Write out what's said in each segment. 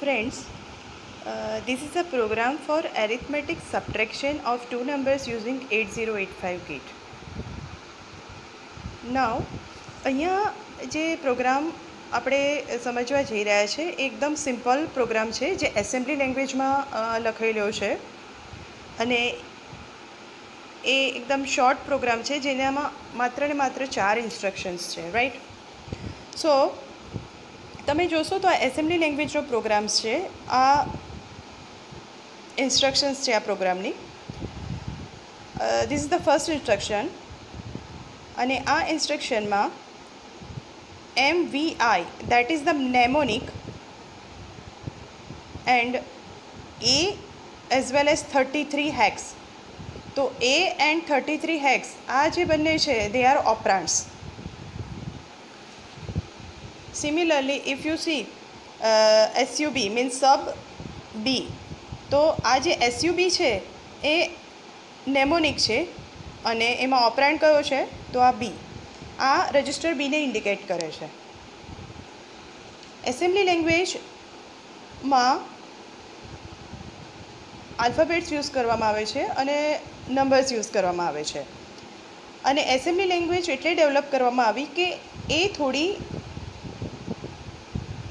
Friends, uh, this is a program for arithmetic subtraction of two numbers using 8085 kit. Now, અહીંયા જે programme આપણે સમજવા જઈ રહ્યા છે એકદમ સિમ્પલ પ્રોગ્રામ છે જે એસેમ્બલી લેંગ્વેજમાં લખેલો છે અને એ એકદમ શોર્ટ પ્રોગ્રામ છે જેનામાં માત્ર ને માત્ર ચાર ઇન્સ્ટ્રક્શન્સ છે રાઈટ સો તમે જોશો તો આ એસેમ્બલી લેંગ્વેજનો પ્રોગ્રામ્સ છે, આ ઇન્સ્ટ્રક્શન્સ છે આ પ્રોગ્રામની. This is the first instruction અને આ ઇન્સ્ટ્રક્શનમાં M V I that is the mnemonic and A as well as thirty three hex તો A and thirty three hex આ જે બંને છે they are operands similarly if you see SUB means sub B તો આ જે SUB છે, એ નેમોનિક છે અને એમાં ઓપરાન્ડ કયો છે, તો આ બી આ રજિસ્ટર બીને ઇન્ડિકેટ કરે છે. એસેમ્બલી લેંગ્વેજમાં આલ્ફાબેટ્સ યુઝ કરવામાં આવે છે અને નંબર્સ યુઝ કરવામાં આવે છે. અને એસેમ્બલી લેંગ્વેજ એટલે ડેવલપ કરવામાં આવી કે એ થોડી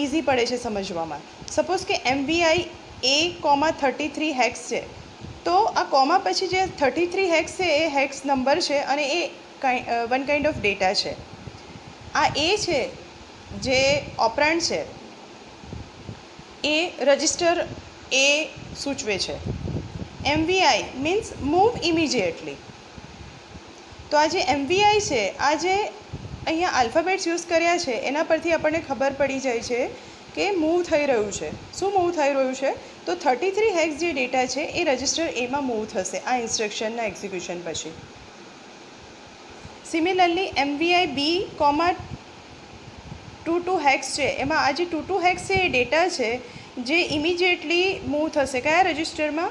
ઇઝી પડે છે સમજવામાં. સપોઝ કે MVI A comma thirty three hex છે. તો આ કોમા પછી જે થર્ટી થ્રી હેક્સ છે, એ હેક્સ નંબર છે અને એ વન કાઇન્ડ ઓફ ડેટા છે. આ એ છે, જે ઓપરાન્ડ છે, એ રજિસ્ટર એ સૂચવે છે. એમવીઆઈ મીન્સ મૂવ ઇમિજિએટલી તો આ જે એમવીઆઈ છે, આ જે અહીંયા આલ્ફાબેટ્સ યુઝ કર્યા છે, એના પરથી આપણને ખબર પડી જાય છે કે મૂવ થઈ રહ્યું છે. શું મૂવ થઈ રહ્યું છે? તો થર્ટી થ્રી હેક્સ જે ડેટા છે, એ રજિસ્ટર એમાં મૂવ થશે, આ ઇન્સ્ટ્રક્શનના એક્ઝિક્યુશન પછી. Similarly MVI B comma two two hex છે, એમાં આ જે ટુ ટુ હેક્સ છે, એ ડેટા છે, જે ઇમિજિએટલી મૂવ થશે. કયા રજિસ્ટરમાં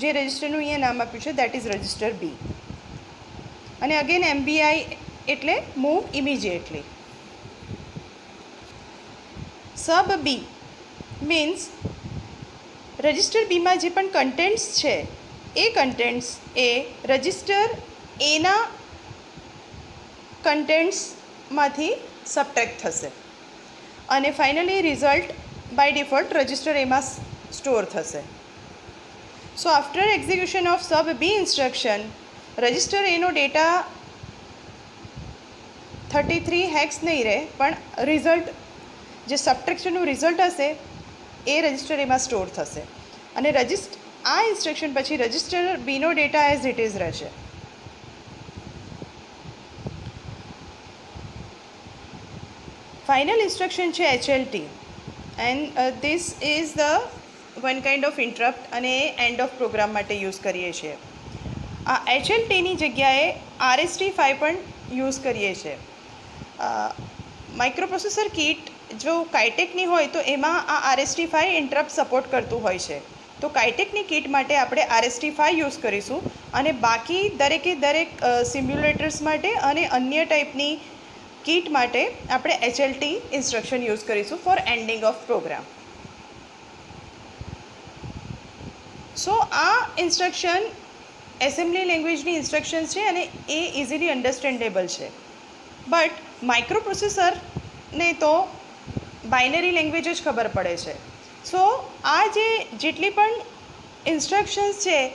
જે રજિસ્ટરનું અહીંયા નામ આપ્યું છે દેટ ઇઝ રજિસ્ટર બી અને અગેન એમબીઆઈ એટલે move immediately sub B means register બીમાં જે પણ કન્ટેન્ટ્સ છે, એ કન્ટેન્ટ્સ એ રજિસ્ટર એના કન્ટેન્ટ્સમાંથી સબટ્રેક્ટ થશે. અને finally result by default register એમાં સ્ટોર થશે. So after execution of sub B instruction register એનો ડેટા થર્ટી થ્રી હેક્સ નહીં રહે, પણ રિઝલ્ટ જે સબટ્રેક્શનનું રિઝલ્ટ હશે, એ રજિસ્ટર એમાં સ્ટોર થશે. અને રજિસ્ટ આ ઇન્સ્ટ્રક્શન પછી રજિસ્ટર બીનો ડેટા એઝ ઇટ ઇઝ રહેશે. ફાઇનલ ઇન્સ્ટ્રક્શન છે HLT and this is the one kind of interrupt અને એન્ડ ઓફ પ્રોગ્રામ માટે યુઝ કરીએ છીએ. આ એચએલટીની જગ્યાએ આરએસટી ફાઇવ પણ યુઝ કરીએ છીએ. માઇક્રોપ્રોસેસર કીટ જો કાઇટેકની હોય તો એમાં આ આરએસટી ફાઇવ ઇન્ટરપ્ટ સપોર્ટ કરતું હોય છે. તો કાઇટેકની કીટ માટે આપણે આરએસટી ફાઇવ યુઝ કરીશું અને બાકી દરેકે દરેક સિમ્યુલેટર્સ માટે અને અન્ય ટાઈપની કીટ માટે આપણે એચએલટી ઇન્સ્ટ્રક્શન યુઝ કરીશું for ending of program so આ ઇન્સ્ટ્રક્શન એસેમ્બલી લેંગ્વેજની ઇન્સ્ટ્રક્શન્સ છે અને એ ઇઝીલી અન્ડરસ્ટેન્ડેબલ છે. બટ માઇક્રોપ્રોસેસરને તો બાઇનરી લેંગ્વેજ જ ખબર પડે છે. સો, આ જે જેટલી પણ ઇન્સ્ટ્રક્શન્સ છે,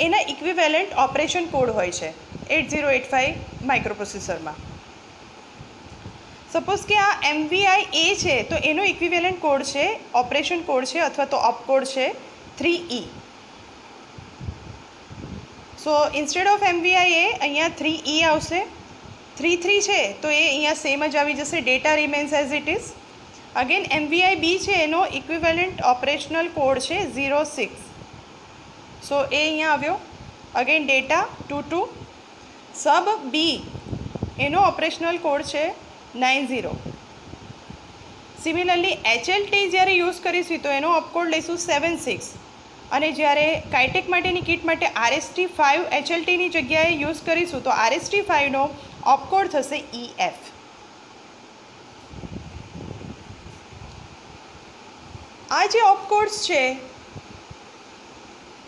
એના ઇક્વિવેલન્ટ ઓપરેશન કોડ હોય છે, એટ ઝીરો એટ ફાઇવ માઇક્રોપ્રોસેસરમાં. સપોઝ કે આ એમવીઆઈ એ છે, તો એનો ઇક્વિવેલન્ટ કોડ છે ઓપરેશન કોડ છે, અથવા તો ઓપ કોડ છે, three E. So instead of MVI A, અહીંયા થ્રી ઈ આવશે. થ્રી થ્રી છે. તો એ અહીંયા સેમ જ આવી જશે. Data remains as it is again MVI B છે, એનો ઇક્વિવેલન્ટ ઓપરેશનલ કોડ છે ઝીરો સિક્સ સો એ અહીંયા આવ્યો. Again data two two sub B એનો ઓપરેશનલ કોડ છે નાઇન ઝીરો સિમિલરલી એચએલટી જ્યારે યુઝ કરીશું તો એનો અપકોડ લઈશું સેવન સિક્સ અને જ્યારે કાઇટેક માટેની કિટ માટે આરએસટી ફાઇવ એચએલટીની જગ્યાએ યુઝ કરીશું, તો આરએસટી ફાઇવનો ઓપકોડ થશે ઈ એફ. આ જે ઓપકોડ્સ છે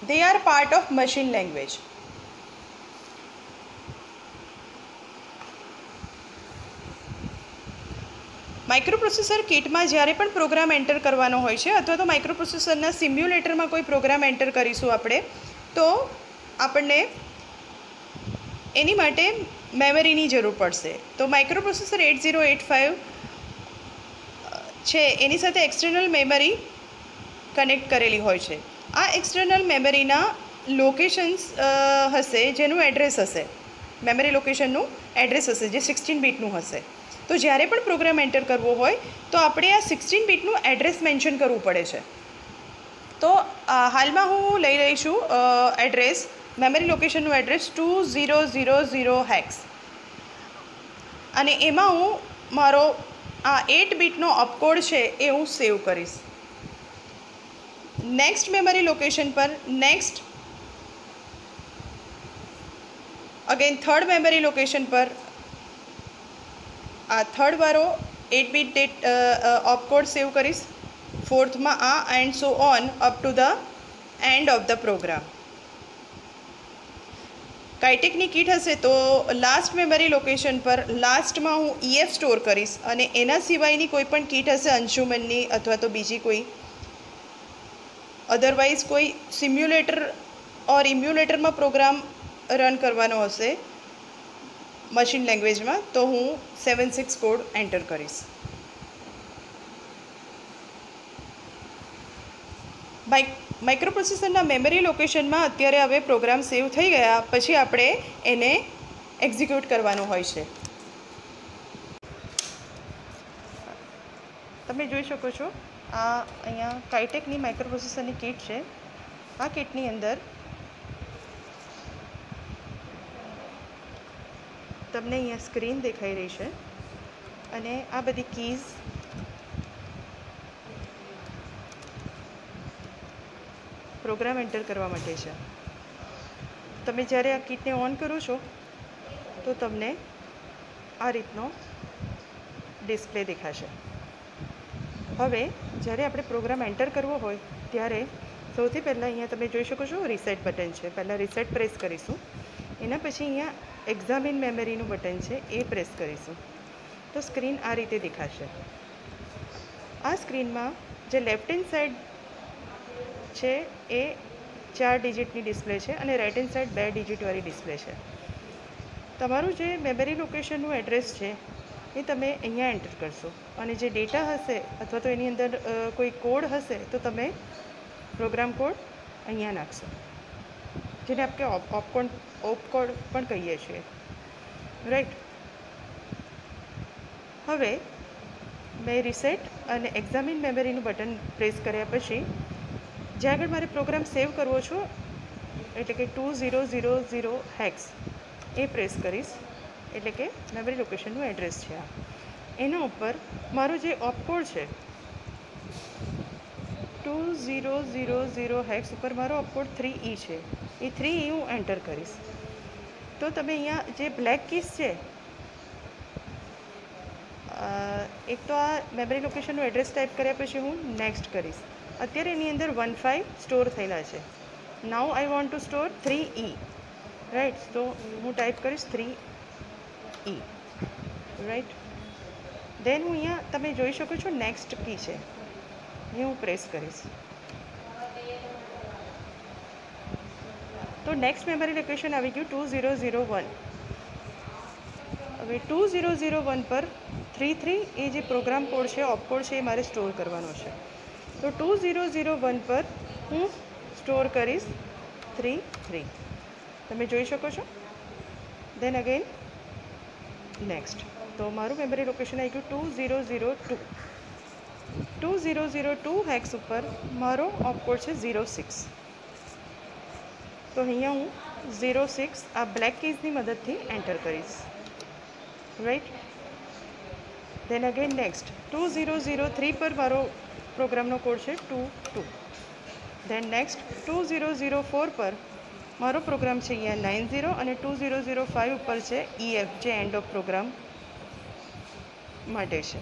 they are part of machine language microprocessor કિટમાં જ્યારે પણ પ્રોગ્રામ એન્ટર કરવાનો હોય છે, અથવા તો માઇક્રોપ્રોસેસરના સિમ્યુલેટરમાં કોઈ પ્રોગ્રામ એન્ટર કરીશું આપણે, તો આપણને એની માટે મેમરીની જરૂર પડશે. તો microprocessor eight zero eight five છે, એની સાથે એક્સટર્નલ મેમરી કનેક્ટ કરેલી હોય છે. આ એક્સટર્નલ મેમરીના લોકેશન્સ હશે, જેનું એડ્રેસ હશે. મેમરી લોકેશનનું એડ્રેસ હશે, જે સિક્સટીન બીટનું હશે. તો જ્યારે પણ પ્રોગ્રામ એન્ટર કરવો હોય, તો આપણે આ સિક્સટીન બીટનું એડ્રેસ મેન્શન કરવું પડે છે. તો હાલમાં હું લઈ રહી છું address, memory લોકેશનનું address two zero zero zero hex અને એમાં હું મારો આ એટ બીટનો અપકોડ છે એ હું સેવ કરીશ. નેક્સ્ટ મેમરી લોકેશન પર next again third memory location પર આ થર્ડ વાળો eight bit that opcode save કરીશ. ફોર્થમાં આ and so on up to the end of the program કાઇટેકની kit હશે તો લાસ્ટ મેમરી લોકેશન પર લાસ્ટમાં હું ઈએફ સ્ટોર કરીશ અને એના સિવાયની કોઈ પણ કીટ હશે અંશુમનની અથવા તો બીજી કોઈ. અધરવાઇઝ કોઈ સિમ્યુલેટર ઓર ઇમ્યુલેટરમાં પ્રોગ્રામ રન કરવાનો હશે. મશીન લેંગ્વેજમાં, તો હું સેવન સિક્સ કોડ એન્ટર કરીશ. માઇક, માઇક્રોપ્રોસેસરના મેમરી લોકેશનમાં અત્યારે હવે પ્રોગ્રામ સેવ થઈ ગયા, પછી આપણે એને એક્ઝિક્યુટ કરવાનું હોય છે. તમે જોઈ શકો છો, આ અહીંયા કાઇટેકની માઇક્રોપ્રોસેસરની કીટ છે. આ કીટની અંદર તમને અહીંયા સ્ક્રીન દેખાઈ રહી છે. અને આ બધી કીઝ પ્રોગ્રામ એન્ટર કરવા માટે છે. તમે જ્યારે આ કીટને ઓન કરો છો, તો તમને આ રીતનો ડિસ્પ્લે દેખાશે. હવે, જ્યારે આપણે પ્રોગ્રામ એન્ટર કરવો હોય, ત્યારે સૌથી પહેલાં અહીંયા તમે જોઈ શકો છો રીસેટ બટન છે. પહેલાં રીસેટ પ્રેસ કરીશું. એના પછી અહીંયા એક્ઝામિન મેમરીનું બટન છે, એ પ્રેસ કરીશું. તો સ્ક્રીન આ રીતે દેખાશે. આ સ્ક્રીનમાં જે લેફ્ટ હેન્ડ સાઈડ છે, એ ચાર ડિજિટની ડિસ્પ્લે છે અને રાઇટ હેન્ડ સાઈડ બે ડિજિટવાળી ડિસ્પ્લે છે. તમારું જે મેમરી લોકેશનનું એડ્રેસ છે, એ તમે અહીંયા એન્ટર કરશો. અને જે ડેટા હશે, અથવા તો એની અંદર કોઈ કોડ હશે, તો તમે પ્રોગ્રામ કોડ અહીંયા નાખશો. જેને આપણે ઓપ ઓપકોર્ન ઓપકોડ પણ કહીએ છીએ. રાઈટ હવે મેં રિસેટ અને એક્ઝામિન મેમરીનું બટન પ્રેસ કર્યા પછી, જ્યાં આગળ મારે પ્રોગ્રામ સેવ કરવો છો, એટલે કે two zero zero zero hex એ પ્રેસ કરીશ. એટલે કે મેમરી લોકેશનનું એડ્રેસ છે આ. એના ઉપર મારો જે ઓપકોડ છે two zero zero zero hex ઉપર મારો ઓપકોડ થ્રી ઈ છે. એ થ્રી હું એન્ટર કરીશ. તો તમે અહીંયા જે બ્લેક કીસ છે એક તો આ મેમરી લોકેશનનું એડ્રેસ ટાઈપ કર્યા પછી હું નેક્સ્ટ કરીશ. અત્યારે એની અંદર વન ફાઇવ સ્ટોર થયેલા છે. Now I want to store three E right તો હું ટાઈપ કરીશ થ્રી ઈ રાઈટ દેન હું અહીંયા તમે જોઈ શકો છો નેક્સ્ટ કી છે. એ હું પ્રેસ કરીશ. તો નેક્સ્ટ મેમરી લોકેશન આવી ગયું ટુ ઝીરો ઝીરો વન હવે ટુ ઝીરો ઝીરો વન પર થ્રી થ્રી એ જે પ્રોગ્રામ કોડ છે ઓપકોડ છે, એ મારે સ્ટોર કરવાનો છે. તો ટુ ઝીરો ઝીરો વન પર હું સ્ટોર કરીશ થ્રી થ્રી તમે જોઈ શકો છો? દેન અગેન નેક્સ્ટ તો મારું મેમરી લોકેશન આવી ગયું two zero zero two two zero zero two hex ઉપર મારો ઓપકોડ છે ઝીરો સિક્સ તો અહીંયા હું ઝીરો સિક્સ આ બ્લેક કીઝની મદદથી એન્ટર કરીશ. Right then again next two zero zero three પર મારો પ્રોગ્રામનો કોડ છે two two then next two zero zero four પર મારો પ્રોગ્રામ છે અહીંયા નાઇન ઝીરો અને ટુ ઝીરો ઝીરો ફાઇવ ઉપર છે ઈએફ જે એન્ડ ઓફ પ્રોગ્રામ માટે છે.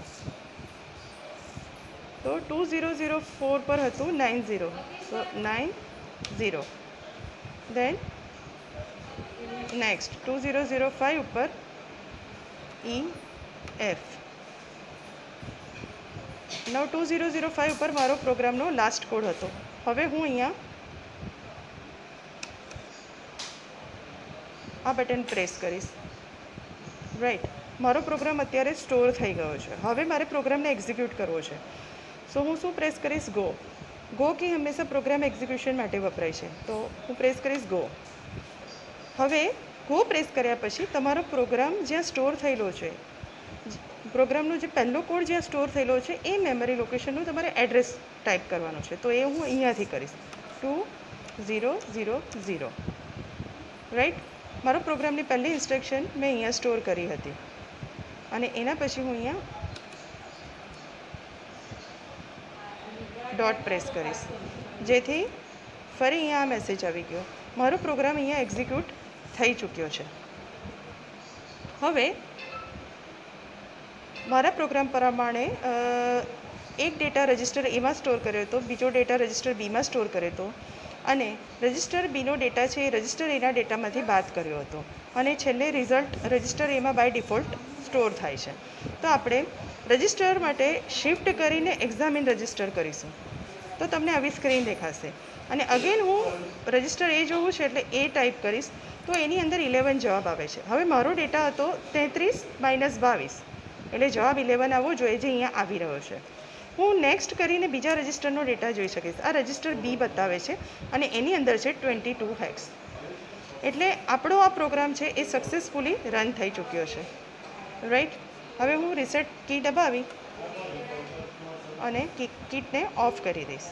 તો ટુ ઝીરો ઝીરો ફોર પર હતું નાઇન ઝીરો તો nine zero then next two zero zero five ઉપર ઈ એફ નવ ટુ ઝીરો ઝીરો ફાઇવ ઉપર મારો પ્રોગ્રામનો લાસ્ટ કોડ હતો. હવે હું અહીંયા આ બટન પ્રેસ કરીશ. રાઈટ મારો પ્રોગ્રામ અત્યારે સ્ટોર થઈ ગયો છે. હવે મારે પ્રોગ્રામને એક્ઝિક્યુટ કરવો છે. સો હું શું પ્રેસ કરીશ? ગો ગો કી હંમેશા પ્રોગ્રામ એક્ઝિક્યુશન માટે વપરાય છે. તો હું પ્રેસ કરીશ ગો હવે ગો પ્રેસ કર્યા પછી તમારો પ્રોગ્રામ જ્યાં સ્ટોર થયેલો છે પ્રોગ્રામનો જે પહેલો કોડ જ્યાં સ્ટોર થયેલો છે, એ મેમરી લોકેશનનું તમારે એડ્રેસ ટાઈપ કરવાનું છે. તો એ હું અહીંયાથી કરીશ. Two zero zero zero right મારો પ્રોગ્રામની પહેલી ઇન્સ્ટ્રક્શન મેં અહીંયા સ્ટોર કરી હતી. અને એના પછી હું અહીંયા ડોટ પ્રેસ કરીશ. જેથી ફરી અહીંયા આ મેસેજ આવી ગયો. મારો પ્રોગ્રામ અહીંયા એક્ઝિક્યુટ થઈ ચૂક્યો છે. હવે મારા પ્રોગ્રામ પ્રમાણે એક ડેટા રજિસ્ટર એમાં સ્ટોર કર્યો હતો, બીજો ડેટા રજિસ્ટર બીમાં સ્ટોર કર્યો હતો, અને રજિસ્ટર બીનો ડેટા છે એ રજિસ્ટર એના ડેટામાંથી બાદ કર્યો હતો. અને છેલ્લે રિઝલ્ટ રજિસ્ટર એમાં બાય ડિફોલ્ટ સ્ટોર થાય છે. તો આપણે રજિસ્ટર માટે શિફ્ટ કરીને એક્ઝામિન રજિસ્ટર કરીશું. તો તમને આવી સ્ક્રીન દેખાશે. અને અગેન હું રજિસ્ટર એ જોવું છે એટલે એ ટાઈપ કરીશ. તો એની અંદર ઇલેવન જવાબ આવે છે. હવે મારો ડેટા હતો તેત્રીસ માઇનસ બાવીસ. એટલે જવાબ ઇલેવન આવવો જોઈએ જે અહીંયા આવી રહ્યો છે. હું નેક્સ્ટ કરીને બીજા રજિસ્ટરનો ડેટા જોઈ શકીશ. આ રજિસ્ટર બી બતાવે છે અને એની અંદર છે ટ્વેન્ટી ટુ હેક્સ એટલે આપણો આ પ્રોગ્રામ છે એ સક્સેસફુલી રન થઈ ચૂક્યો છે. રાઈટ હવે હું રિસેટ કી દબાવી. અને કીટને ઓફ કરી દઈશ.